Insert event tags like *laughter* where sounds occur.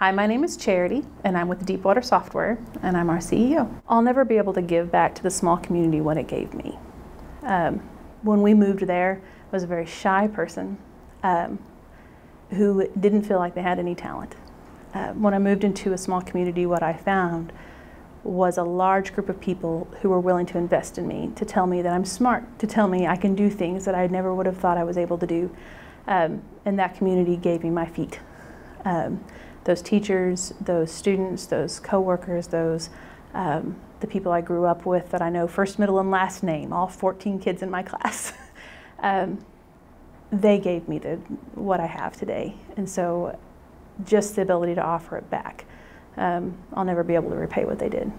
Hi, my name is Charity, and I'm with Deep Water Software, and I'm our CEO. I'll never be able to give back to the small community what it gave me. Um, when we moved there, I was a very shy person um, who didn't feel like they had any talent. Uh, when I moved into a small community, what I found was a large group of people who were willing to invest in me, to tell me that I'm smart, to tell me I can do things that I never would have thought I was able to do. Um, and that community gave me my feet. Those teachers, those students, those coworkers, those um, the people I grew up with that I know first, middle, and last name, all 14 kids in my *laughs* class. um, they gave me the what I have today, and so just the ability to offer it back, um, I'll never be able to repay what they did.